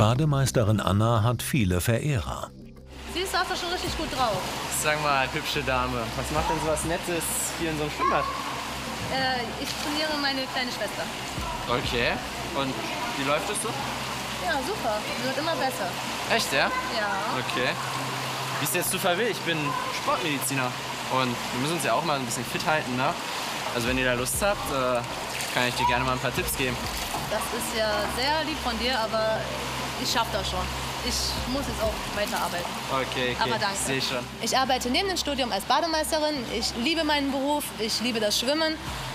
Bademeisterin Anna hat viele Verehrer. Du, hast du schon richtig gut drauf. Sag mal, hübsche Dame, was macht denn so was Nettes hier in so einem Schwimmbad? Äh, ich trainiere meine kleine Schwester. Okay, und wie läuft es so? Ja, super. Sie wird immer besser. Echt, ja? Ja. Okay. Wie es jetzt Zufall will, ich bin Sportmediziner und wir müssen uns ja auch mal ein bisschen fit halten, ne? Also wenn ihr da Lust habt, äh, kann ich dir gerne mal ein paar Tipps geben. Das ist ja sehr lieb von dir, aber ich schaffe das schon. Ich muss jetzt auch weiterarbeiten. Okay, okay. Aber danke. Sehe schon. Ich arbeite neben dem Studium als Bademeisterin. Ich liebe meinen Beruf. Ich liebe das Schwimmen.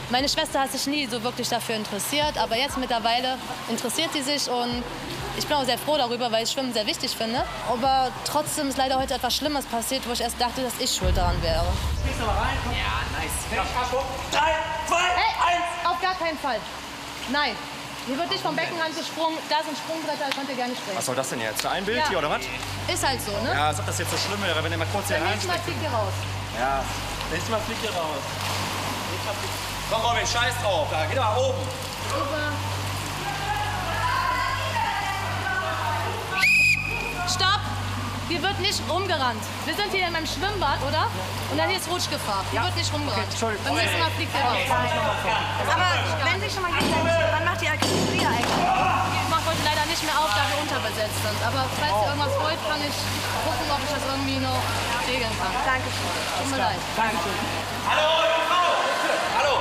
Meine Schwester hat sich nie so wirklich dafür interessiert, aber jetzt mittlerweile interessiert sie sich und ich bin auch sehr froh darüber, weil ich Schwimmen sehr wichtig finde. Aber trotzdem ist leider heute etwas Schlimmes passiert, wo ich erst dachte, dass ich schuld daran wäre. Gehst du mal rein? Komm. Ja, nice. Drei, zwei, Hey, eins. auf gar keinen Fall. Nein. Hier wird nicht vom Beckenrand gesprungen. Da sind Sprungbretter, ich konnte gerne springen. Was soll das denn jetzt? Für ein Bild Ja. hier oder was? Ist halt so, ne? Ja, als ob das jetzt so schlimm wäre, wenn ihr mal kurz hier nächsten Mal reinsteckt. fliegt ihr raus. Ja, nächstes Mal fliegt ihr raus. Komm, Robin, scheiß drauf. Da, geh doch mal oben. Super. Hier wird nicht rumgerannt. Wir sind hier in meinem Schwimmbad, oder? Und dann hier ist Rutschgefahr. Hier wird nicht rumgerannt. Entschuldigung. Beim nächsten Mal fliegt ihr raus. Aber wenn Sie schon mal gegenseitig, wann macht die Akribie eigentlich? Ich mache heute leider nicht mehr auf, da wir unterbesetzt sind. Aber falls ihr irgendwas wollt, kann ich gucken, ob ich das irgendwie noch regeln kann. Dankeschön. Tut mir leid. Hallo, Frau. Hallo.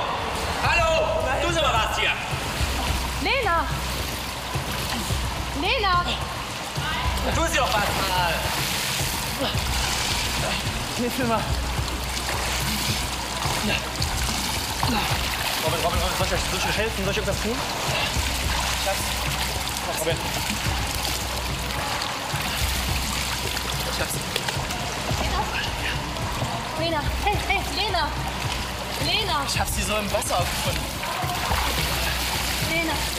Hallo. Du sag mal was hier. Lena! Lena! Tu sie doch was mal. Hilf mir mal. Robin, Robin, Robin, soll ich euch, soll ich helfen? Soll ich irgendwas tun? Schatz. Komm, Robin. Schatz. Lena! Hey, hey, Lena! Lena! Ich hab sie so im Wasser aufgefunden. Lena!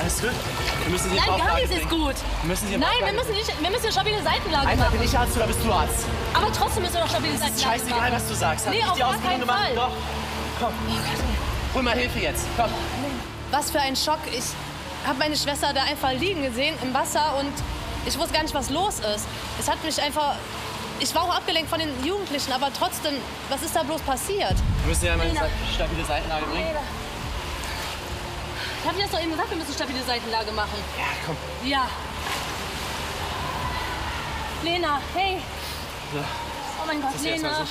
Alles gut? Wir müssen sie Nein, gar nichts ist gut. Wir müssen sie Nein, wir müssen, nicht, wir müssen eine stabile Seitenlage Einfach, machen. bin ich Arzt oder bist du Arzt? Aber trotzdem müssen wir noch stabile Seitenlage scheißegal, machen. was du sagst. Hab Nee, auf die gar keinen gemacht? Fall. Doch. Komm. Hol mal Hilfe jetzt. Komm. Was für ein Schock. Ich habe meine Schwester da einfach liegen gesehen im Wasser und ich wusste gar nicht, was los ist. Es hat mich einfach... Ich war auch abgelenkt von den Jugendlichen, aber trotzdem, was ist da bloß passiert? Wir müssen ja mal eine stabile Seitenlage bringen. Ich habe dir das doch eben gesagt, wir müssen stabile Seitenlage machen. Ja, komm. Ja. Lena, hey. Oh mein Gott, Lena.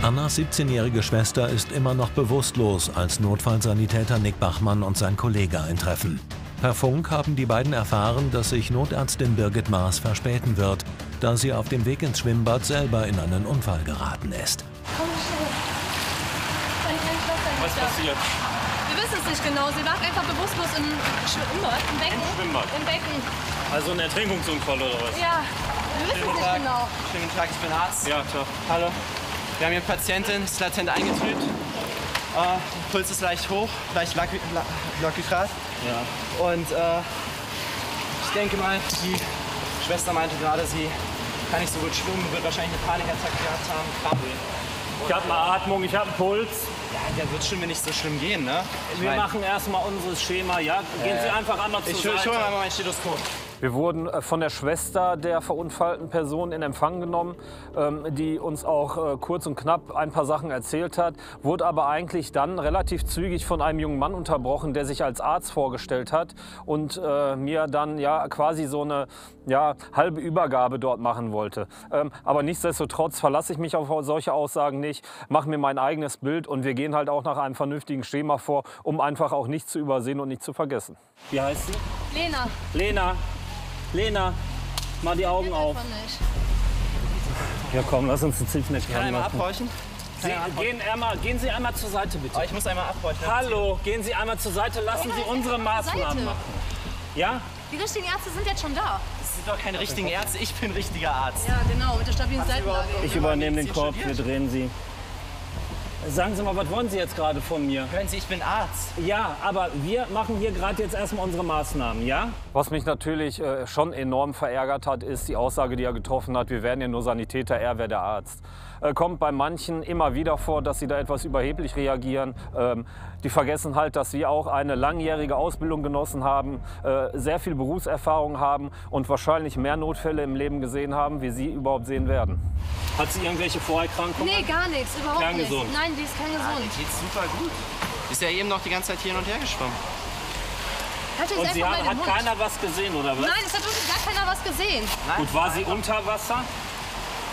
Annas 17-jährige Schwester ist immer noch bewusstlos, als Notfallsanitäter Nick Bachmann und sein Kollege eintreffen. Per Funk haben die beiden erfahren, dass sich Notärztin Birgit Maas verspäten wird, da sie auf dem Weg ins Schwimmbad selber in einen Unfall geraten ist. Komm schnell. Was passiert? Es nicht genau. Sie lag einfach bewusstlos im Schwimmbad, im Becken. Im Schwimmbad? Im Becken. Also ein Ertrinkungsunfall oder was? Ja, wir wissen es nicht Tag. genau. Schönen guten Tag, ich bin Arzt. Ja, klar. Hallo. Wir haben hier eine Patientin, ist latent eingetrübt. Äh, Puls ist leicht hoch, leicht Lachygrad. Ja. Und äh, ich denke mal, die Schwester meinte gerade, sie kann nicht so gut schwimmen, wird wahrscheinlich eine Panikattacke gehabt haben. Krampel. Ich habe eine Atmung, ich habe einen Puls. Ja, der wird schon wenn nicht so schlimm gehen, ne? Ich Wir mein, machen erstmal unser Schema. Ja, gehen Sie einfach einmal zur ich, hol- ich Seite. hole mal mein Stethoskop. Wir wurden äh, von der Schwester der verunfallten Person in Empfang genommen, ähm, die uns auch äh, kurz und knapp ein paar Sachen erzählt hat, wurde aber eigentlich dann relativ zügig von einem jungen Mann unterbrochen, der sich als Arzt vorgestellt hat und äh, mir dann ja quasi so eine ja, halbe Übergabe dort machen wollte. Ähm, aber nichtsdestotrotz verlasse ich mich auf solche Aussagen nicht, mache mir mein eigenes Bild und wir gehen halt auch nach einem vernünftigen Schema vor, um einfach auch nichts zu übersehen und nicht zu vergessen. Wie heißt sie? Lena, Lena, Lena, mach die Augen auf. nicht. Ja komm, lass uns einen Zielfleck Kann einmal machen. abhorchen? Sie, gehen, einmal, gehen Sie einmal zur Seite, bitte. Oh, ich muss einmal abhorchen. Hallo, gehen Sie einmal zur Seite, lassen Sie unsere Maßnahmen machen. Ja? Die richtigen Ärzte sind jetzt schon da. Das sind doch keine richtigen Ärzte, ich bin richtiger Arzt. Ja, genau, mit der stabilen Seitenlage. Ich übernehme den Korb, wir drehen Sie. Sagen Sie mal, was wollen Sie jetzt gerade von mir? Hören Sie, ich bin Arzt. Ja, aber wir machen hier gerade jetzt erstmal unsere Maßnahmen, ja? Was mich natürlich äh, schon enorm verärgert hat, ist die Aussage, die er getroffen hat, wir wären ja nur Sanitäter, er wäre der Arzt. Äh, kommt bei manchen immer wieder vor, dass sie da etwas überheblich reagieren. Ähm, die vergessen halt, dass wir auch eine langjährige Ausbildung genossen haben, äh, sehr viel Berufserfahrung haben und wahrscheinlich mehr Notfälle im Leben gesehen haben, wie sie überhaupt sehen werden. Hat sie irgendwelche Vorerkrankungen? Nee, gar nichts, überhaupt Kerngesund. nichts. Nein, die ist kerngesund. mir geht's super gut. Ist ja eben noch die ganze Zeit hin und her geschwommen. Jetzt Und sie hat, hat keiner was gesehen, oder was? Nein, es hat wirklich gar keiner was gesehen. Gut, war sie unter Wasser?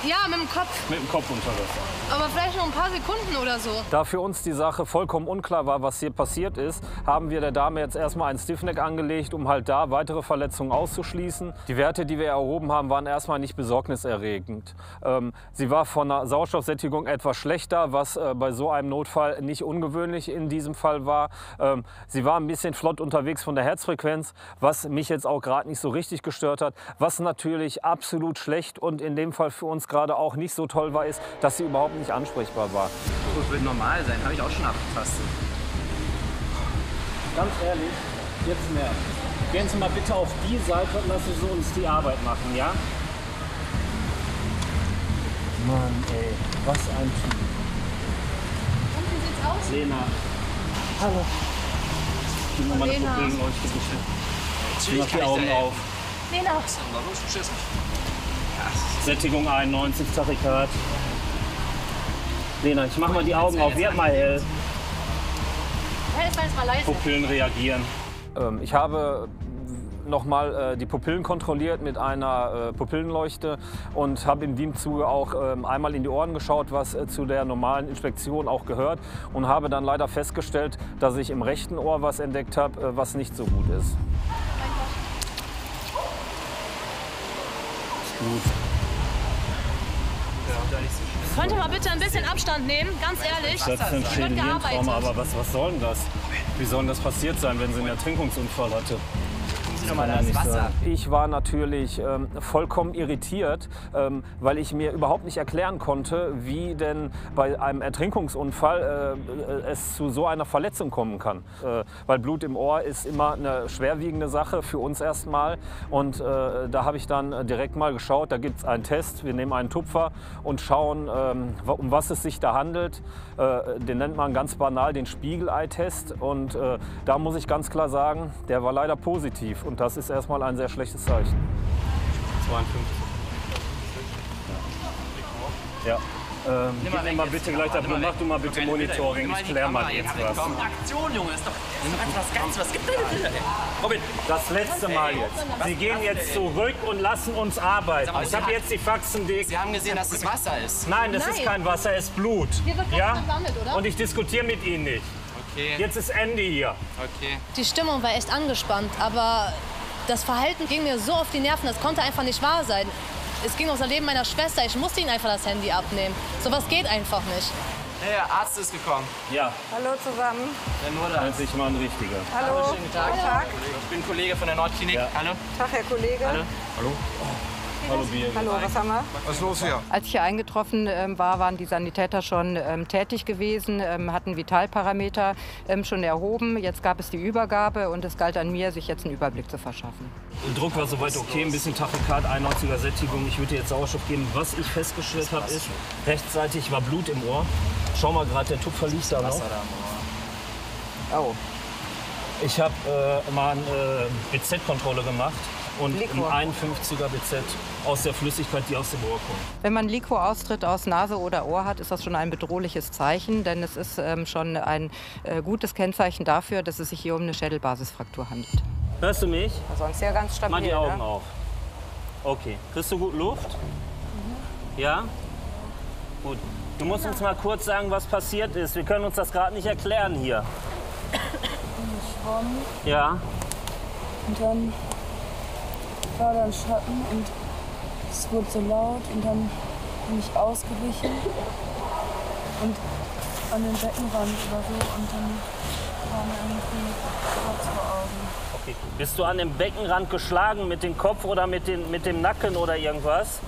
Ja, mit dem Kopf. Mit dem Kopf unter Wasser. Aber vielleicht noch ein paar Sekunden oder so. Da für uns die Sache vollkommen unklar war, was hier passiert ist, haben wir der Dame jetzt erstmal einen Stiffneck angelegt, um halt da weitere Verletzungen auszuschließen. Die Werte, die wir erhoben haben, waren erstmal nicht besorgniserregend. Ähm, sie war von der Sauerstoffsättigung etwas schlechter, was äh, bei so einem Notfall nicht ungewöhnlich in diesem Fall war. Ähm, sie war ein bisschen flott unterwegs von der Herzfrequenz, was mich jetzt auch gerade nicht so richtig gestört hat. Was natürlich absolut schlecht und in dem Fall für uns gerade auch nicht so toll war, ist, dass sie überhaupt nicht ansprechbar war. Das wird normal sein, habe ich auch schon abgetastet. Ganz ehrlich, jetzt mehr. Gehen Sie mal bitte auf die Seite und lassen Sie uns die Arbeit machen, ja? Mann, ey, was ein Typ. Und wie sieht's aus? Lena. Hallo. Gib mir mal eine Lena. Pupillenleuchte, bitte. Mach die kann ich Augen da auf. Sättigung 91, Tachykard. Lena, ich mach mal die Augen auf. Werd mal hell. leise. Pupillen reagieren. Ähm, ich habe nochmal äh, die Pupillen kontrolliert mit einer äh, Pupillenleuchte und habe in dem Zuge auch ähm, einmal in die Ohren geschaut, was äh, zu der normalen Inspektion auch gehört und habe dann leider festgestellt, dass ich im rechten Ohr was entdeckt habe, äh, was nicht so gut ist. Ist gut. Könnt ihr mal bitte ein bisschen Abstand nehmen? Ganz ehrlich. Das ist ein gearbeitet. aber was, was soll denn das? Wie soll denn das passiert sein, wenn sie einen Ertrinkungsunfall hatte? Das kann nicht sein. Ich war natürlich ähm, vollkommen irritiert, ähm, weil ich mir überhaupt nicht erklären konnte, wie denn bei einem Ertrinkungsunfall äh, es zu so einer Verletzung kommen kann. Äh, weil Blut im Ohr ist immer eine schwerwiegende Sache für uns erstmal. Und äh, da habe ich dann direkt mal geschaut, da gibt es einen Test. Wir nehmen einen Tupfer und schauen, ähm, um was es sich da handelt. Äh, den nennt man ganz banal den Spiegelei-Test. Und äh, da muss ich ganz klar sagen, der war leider positiv. Und das ist erstmal ein sehr schlechtes Zeichen. 52. Ja. Ähm, gib mir weg mal jetzt, bitte gleich das Nimm mal Mach du mal bitte Nimm mal Monitoring. nimm mal Ich klär mal jetzt was. komm. Aktion, Junge, ist doch ist doch etwas ganz. Was gibt ey? Robin, Das letzte Mal jetzt. Sie gehen jetzt zurück und lassen uns arbeiten. mal, Ich habe jetzt die Faxen dick. Sie haben gesehen, dass es Wasser ist. Nein, das ist kein Wasser, es ist Blut. Hier wird Ja? Und ich diskutiere mit Ihnen nicht. Okay, Jetzt ist Ende hier. okay. Die Stimmung war echt angespannt, aber das Verhalten ging mir so auf die Nerven, das konnte einfach nicht wahr sein. Es ging ums Leben meiner Schwester, ich musste ihnen einfach das Handy abnehmen. Sowas geht einfach nicht. Hey, der Arzt ist gekommen. Ja, Hallo zusammen. Der nur da. endlich mal ein richtiger. Hallo. Schönen Tag. Tag. Ich bin Kollege von der Nordklinik. Ja. Hallo. Tag, Herr Kollege. Hallo. Hallo Birgit. Hallo, was haben wir? Was ist los hier? Als ich hier eingetroffen ähm, war, waren die Sanitäter schon ähm, tätig gewesen, ähm, hatten Vitalparameter ähm, schon erhoben. Jetzt gab es die Übergabe und es galt an mir, sich jetzt einen Überblick zu verschaffen. Der Druck war soweit okay, ein bisschen Tachykard, 91er Sättigung. Ich würde jetzt Sauerstoff geben. Was ich festgestellt habe, ist, rechtzeitig war Blut im Ohr. Schau mal gerade, der Tupfer liegt da noch. Oh. Ich habe äh, mal eine äh, BZ-Kontrolle gemacht und Liquor. ein 51er BZ aus der Flüssigkeit, die aus dem Ohr kommt. Wenn man Liquoraustritt aus Nase oder Ohr hat, ist das schon ein bedrohliches Zeichen, denn es ist ähm, schon ein äh, gutes Kennzeichen dafür, dass es sich hier um eine Schädelbasisfraktur handelt. Hörst du mich? Sonst ja ganz stabil. Mach die Augen ne? auf. Okay. Kriegst du gut Luft? Ja? Gut. Du musst uns mal kurz sagen, was passiert ist. Wir können uns das gerade nicht erklären hier. Schwamm Ja? und dann war da ein Schatten und es wurde so laut und dann bin ich ausgewichen und an den Beckenrand oder so und dann mir irgendwie Kopf vor Augen. Okay. Bist du an dem Beckenrand geschlagen mit dem Kopf oder mit, den, mit dem Nacken oder irgendwas?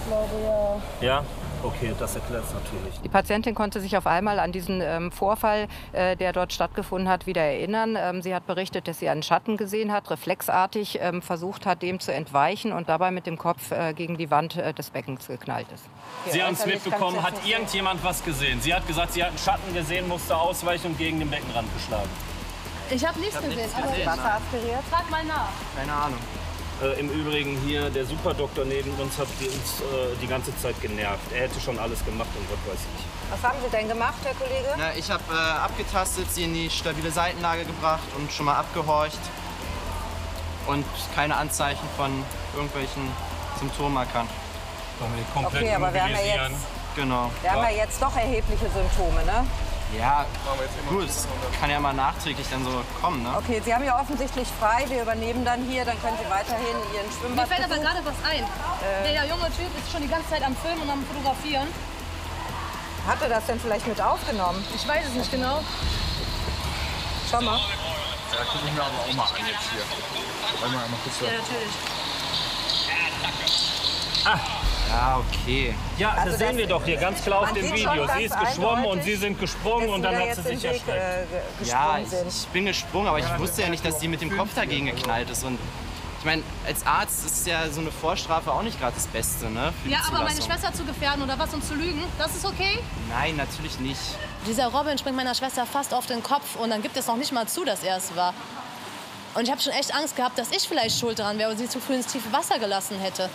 Ich glaube ja, Ja. Okay, das erklärt es natürlich. Die Patientin konnte sich auf einmal an diesen ähm, Vorfall, äh, der dort stattgefunden hat, wieder erinnern. Ähm, sie hat berichtet, dass sie einen Schatten gesehen hat, reflexartig ähm, versucht hat, dem zu entweichen und dabei mit dem Kopf äh, gegen die Wand äh, des Beckens geknallt ist. Sie haben es mitbekommen, hat irgendjemand was gesehen? Sie hat gesagt, sie hat einen Schatten gesehen, musste ausweichen und gegen den Beckenrand geschlagen. Ich habe nichts gesehen. nichts aber gesehen, Wasser nein. aspiriert. Frag mal nach. Keine Ahnung. Äh, Im Übrigen hier, der Superdoktor neben uns hat uns äh, die ganze Zeit genervt. Er hätte schon alles gemacht und was weiß ich. Was haben Sie denn gemacht, Herr Kollege? Na, ich habe äh, abgetastet, sie in die stabile Seitenlage gebracht und schon mal abgehorcht. Und keine Anzeichen von irgendwelchen Symptomen erkannt. Komplett Okay, aber wir haben ja jetzt, Genau. wir haben ja jetzt doch erhebliche Symptome, ne? Ja, gut, kann ja mal nachträglich dann so kommen, ne? Okay, Sie haben ja offensichtlich frei. Wir übernehmen dann hier, dann können Sie weiterhin Ihren Mir Schwimmbad fällt aber gerade was ein. Äh. Der junge Typ ist schon die ganze Zeit am Filmen und am Fotografieren. Hat er das denn vielleicht mit aufgenommen? Ich weiß es nicht genau. Schau mal. Ja, guck ich mir aber auch mal an jetzt hier. Wollen wir einmal kurz Ja, natürlich. Ja, okay. Ja, Also das sehen das- wir doch hier ganz klar auf dem Video. schon Sie ist geschwommen und Sie sind gesprungen und Sie dann da hat sie sich erschreckt. äh, Ja, ich, ich bin gesprungen, aber ich wusste ja nicht, dass die mit dem Kopf dagegen geknallt ist. Und ich meine, als Arzt ist ja so eine Vorstrafe auch nicht gerade das Beste, ne? Ja, aber meine. Schwester zu gefährden oder was und zu lügen, das ist okay? Nein, natürlich nicht. Dieser Robin springt meiner Schwester fast auf den Kopf und dann gibt es noch nicht mal zu, dass er es war. Und ich habe schon echt Angst gehabt, dass ich vielleicht schuld daran wäre und sie zu früh ins tiefe Wasser gelassen hätte.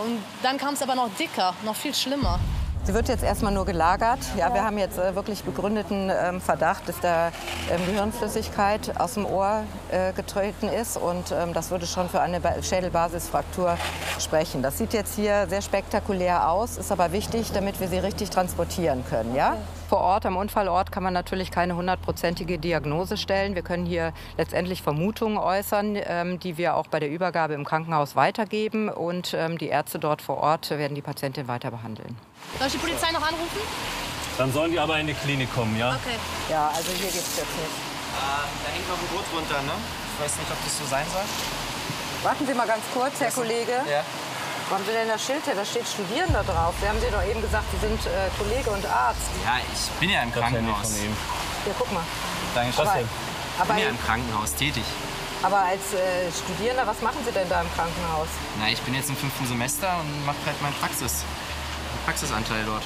Und dann kam es aber noch dicker, noch viel schlimmer. Sie wird jetzt erstmal nur gelagert. Ja, wir haben jetzt äh, wirklich begründeten ähm, Verdacht, dass da ähm, Gehirnflüssigkeit aus dem Ohr äh, getreten ist. Und ähm, das würde schon für eine Ba- Schädelbasisfraktur sprechen. Das sieht jetzt hier sehr spektakulär aus, ist aber wichtig, damit wir sie richtig transportieren können. Ja? Vor Ort, am Unfallort, kann man natürlich keine hundertprozentige Diagnose stellen. Wir können hier letztendlich Vermutungen äußern, ähm, die wir auch bei der Übergabe im Krankenhaus weitergeben. Und ähm, die Ärzte dort vor Ort werden die Patientin weiter behandeln. Soll ich die Polizei noch anrufen? Dann sollen die aber in die Klinik kommen, ja? Okay. Ja, also hier geht's jetzt nicht. Ähm, da hängt noch ein Boot runter, ne? Ich weiß nicht, ob das so sein soll. Warten Sie mal ganz kurz, Herr Kollege. Ja. Haben Sie denn das Schild her? Da steht Studierender drauf. Sie haben Sie doch eben gesagt, Sie sind äh, Kollege und Arzt. Ja, ich bin ja im Krankenhaus. Hier, guck mal. Dankeschön. Aber, Ich bin ja im Krankenhaus tätig. aber als äh, Studierender, was machen Sie denn da im Krankenhaus? Na, ich bin jetzt im fünften Semester und mache halt meinen Praxis. meinen Praxisanteil dort.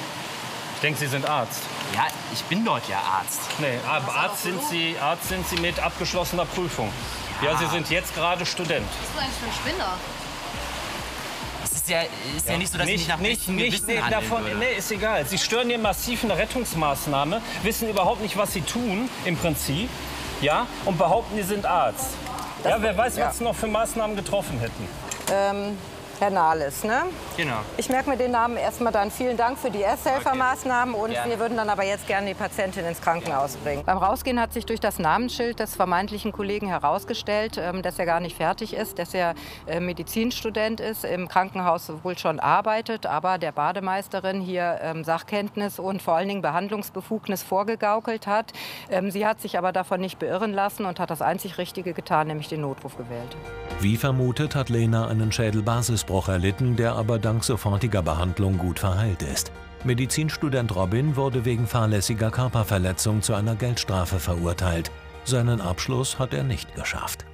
Ich denke, Sie sind Arzt. Ja, ich bin dort ja Arzt. Nee, aber Arzt sind, Sie, Arzt sind Sie mit abgeschlossener Prüfung. Ja, Sie sind jetzt gerade Student. Was bist du eigentlich für ein Spinner? Ist ja, ist ja. nicht so, dass ich nicht nach nicht, nicht nee, handeln davon, würde. nee, ist egal. Sie stören hier massiv eine Rettungsmaßnahme, wissen überhaupt nicht, was sie tun im Prinzip, ja, und behaupten, die sind Arzt. Ja, wer weiß, was sie noch für Maßnahmen getroffen hätten. Ähm, Herr Nahles, ne? Genau. Ich merke mir den Namen erstmal dann. Vielen Dank für die Ersthelfermaßnahmen und Gerne. wir würden dann aber jetzt gerne die Patientin ins Krankenhaus bringen. Beim Rausgehen hat sich durch das Namensschild des vermeintlichen Kollegen herausgestellt, ähm, dass er gar nicht fertig ist, dass er äh, Medizinstudent ist, im Krankenhaus wohl schon arbeitet, aber der Bademeisterin hier ähm, Sachkenntnis und vor allen Dingen Behandlungsbefugnis vorgegaukelt hat. Ähm, Sie hat sich aber davon nicht beirren lassen und hat das einzig Richtige getan, nämlich den Notruf gewählt. Wie vermutet hat Lena einen Schädelbasisbruch erlitten, der aber dank sofortiger Behandlung gut verheilt ist. Medizinstudent Robin wurde wegen fahrlässiger Körperverletzung zu einer Geldstrafe verurteilt. Seinen Abschluss hat er nicht geschafft.